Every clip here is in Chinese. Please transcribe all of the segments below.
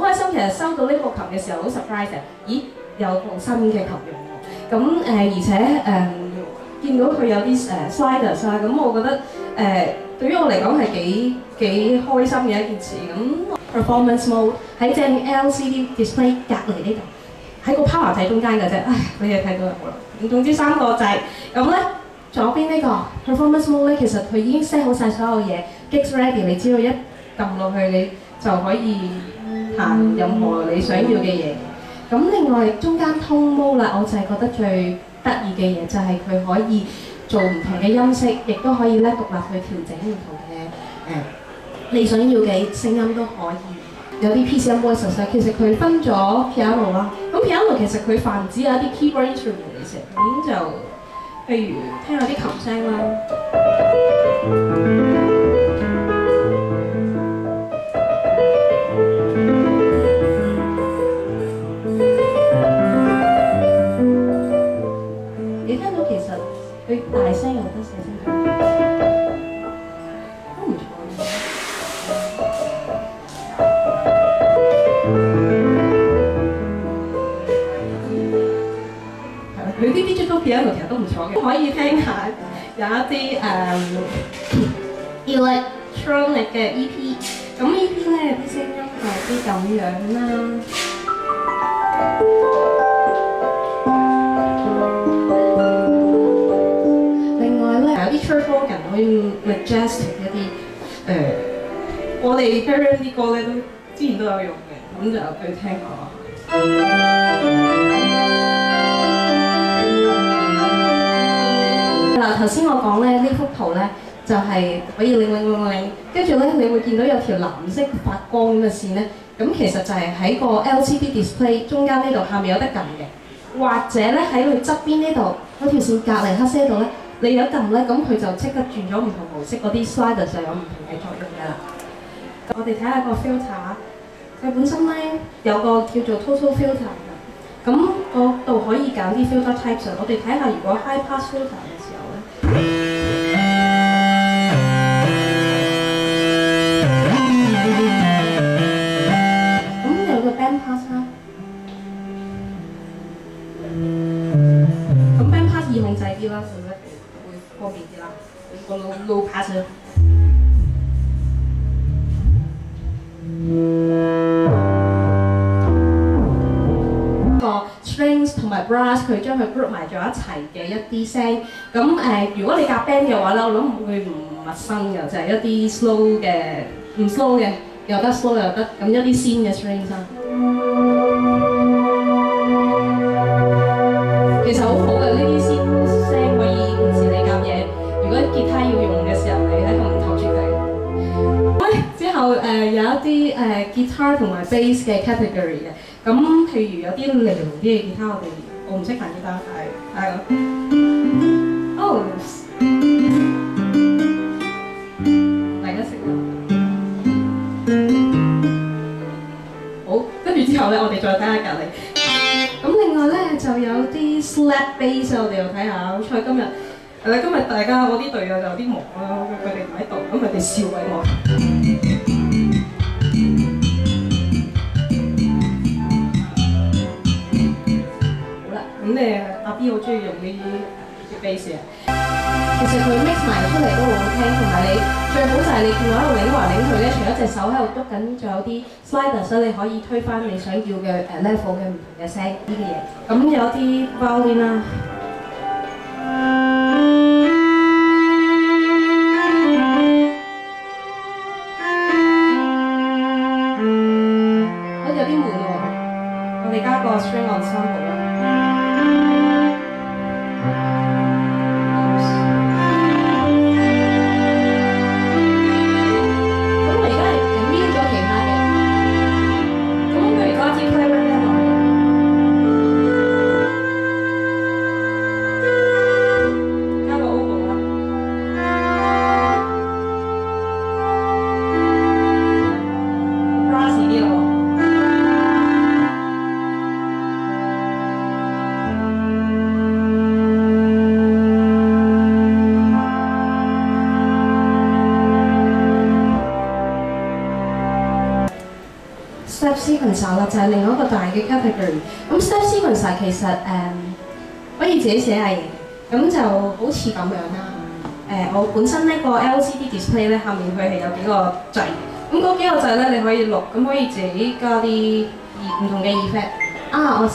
好開心，其實收到呢部琴嘅時候好 surprise 嘅，咦有部新嘅琴用喎，咁誒、而且誒、呃、見到佢有啲誒 sliders 啊，咁我覺得誒、呃、對於我嚟講係幾幾開心嘅一件事咁。Performance mode 喺正 LCD display 隔離呢度。喺個 power 掣中間嘅啫，唉，你哋睇到就好啦。咁總之三個掣，咁咧左邊呢個 performance mode 咧，其實佢已經 set 好晒所有嘢，gigs ready，你只要一撳落去，你就可以彈任何你想要嘅嘢。咁另外中間 tone mode 啦，我就係覺得最得意嘅嘢就係佢可以做唔同嘅音色，亦都可以咧獨立去調整唔同嘅誒、你想要嘅聲音都可以。有啲 PCM voice，其實佢分咗 piano 啦。咁 piano 其實佢泛指有一啲 keyboard instrument 嘅，咁就譬如聽下啲琴聲啦。佢大聲又得，細聲又得，都唔錯嘅。係啦，佢啲 digital piano 其實都唔錯嘅，可以聽下有一啲誒、electronic 嘅 EP。咁 EP 咧啲聲音係啲咁樣啦。Turbo 人可以 majestic 一啲誒、我哋聽啲歌咧都之前都有用嘅，咁就去聽下。嗱，頭先我講咧呢幅圖咧就係、可以令令令令，跟住咧你會見到有條藍色發光咁嘅線咧，咁其實就係喺個 LCD display 中間呢度下面有得撳嘅，或者咧喺佢側邊呢度嗰條線隔離黑色度咧，你有一撳咧，咁佢就即刻轉咗唔同模式，嗰啲 slider 就有唔同嘅作用㗎啦。我哋睇下個 filter，佢本身咧有個叫做 total filter 嘅，咁嗰度可以揀啲 filter types。我哋睇下如果 high pass filter 嘅時候咧。咁有個 band pass 啦，咁 band pass 易控制啲啦，咧會方便啲啦，個 low low pass 啦。個 strings 同埋 brass 佢將佢 group 埋咗一齊嘅一啲聲，咁誒、如果你夾 band 嘅話咧，我諗會唔陌生嘅，就係、一啲 slow 嘅，唔 slow 嘅，又得 slow 又得，咁一啲先嘅 strings 啦。同埋 bass 嘅 category 嘅，咁譬如有啲靈啲嘅吉他，我哋我唔識彈吉他，係係哦，大家識啦。好，跟住之後咧，我哋再睇下隔離。咁另外咧就有啲 slap bass 我哋又睇下，好彩今日係啦，今日大家我啲隊友就有啲忙啦，佢哋唔喺度，咁佢哋笑鬼我。你阿 B 好中意用呢啲 bass 啊。其實佢 mix 埋出嚟都好好聽，同埋你最好就係你見我喺度擰來擰佢咧，除咗隻手喺度篤緊，仲有啲 sliders 你可以推翻你想要嘅誒 level 嘅唔同嘅聲呢啲嘢。咁有啲 violin 啦。好似有啲悶喎，我哋加個 string ensemble 啦。Sequencer 啦，就係另外一個大嘅 category。咁 step sequence 其實誒、可以自己寫下嘢嘅，咁就好似咁樣啦。誒、我本身呢個 LCD display 咧，下面佢係有幾個掣，咁嗰幾個掣咧你可以錄，咁可以自己加啲唔同嘅 effect。啊，我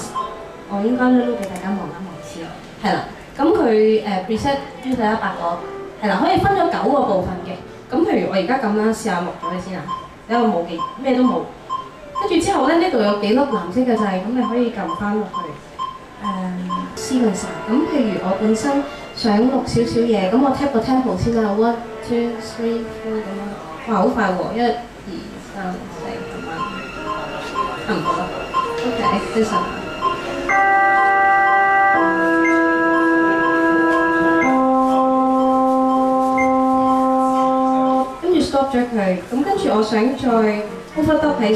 我應該都錄俾大家望一望先，係啦。咁佢誒 preset 呢度一百個，係啦，可以分咗九個部分嘅。咁譬如我而家咁啦，試下錄咗你先啊，因為冇嘅，咩都冇。跟住之後咧，呢度有幾粒藍色嘅掣，咁你可以撳翻落去誒試問下。咁譬如我本身想錄少少嘢，咁我 tap 個 tempo 先啦，one two three four 咁樣。哇，好快喎！一、二、三、四咁樣，差唔多啦。OK，非常。跟住 stop 咗佢，咁跟住我想再 overdub 喺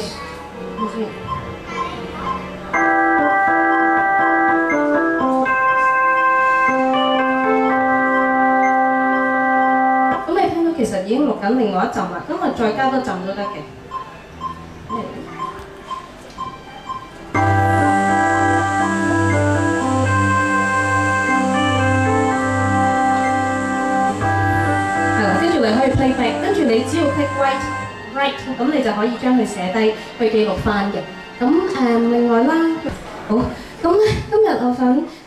一陣啦，咁啊再加多陣都得嘅。係啦，跟住你可以 playback，跟住你只要 click right right，咁你就可以將佢寫低去記錄翻嘅。咁誒、另外啦，好，咁咧今日我想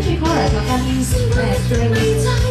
跟住 chorus 就跟誒 string。